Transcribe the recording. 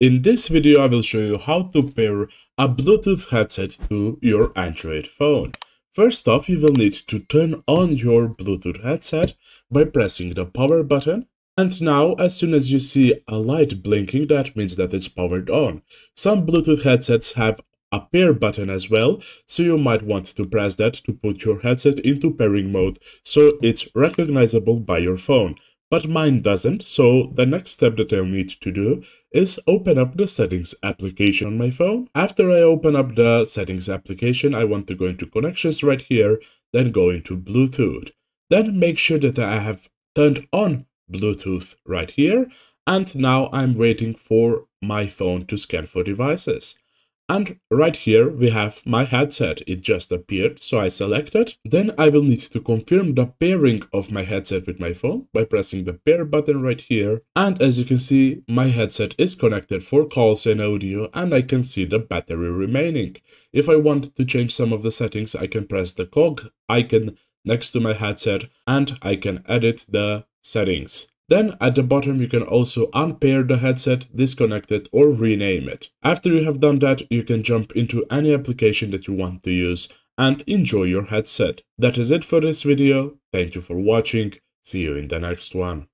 In this video I will show you how to pair a Bluetooth headset to your Android phone. First off you will need to turn on your Bluetooth headset by pressing the power button and now as soon as you see a light blinking that means that it's powered on. Some Bluetooth headsets have a pair button as well, so you might want to press that to put your headset into pairing mode so it's recognizable by your phone but mine doesn't, so the next step that I'll need to do is open up the settings application on my phone. After I open up the settings application, I want to go into connections right here, then go into Bluetooth. Then make sure that I have turned on Bluetooth right here, and now I'm waiting for my phone to scan for devices. And right here we have my headset, it just appeared, so I select it. Then I will need to confirm the pairing of my headset with my phone by pressing the pair button right here. And as you can see, my headset is connected for calls and audio and I can see the battery remaining. If I want to change some of the settings, I can press the cog icon next to my headset and I can edit the settings. Then at the bottom you can also unpair the headset, disconnect it or rename it. After you have done that, you can jump into any application that you want to use and enjoy your headset. That is it for this video. Thank you for watching. See you in the next one.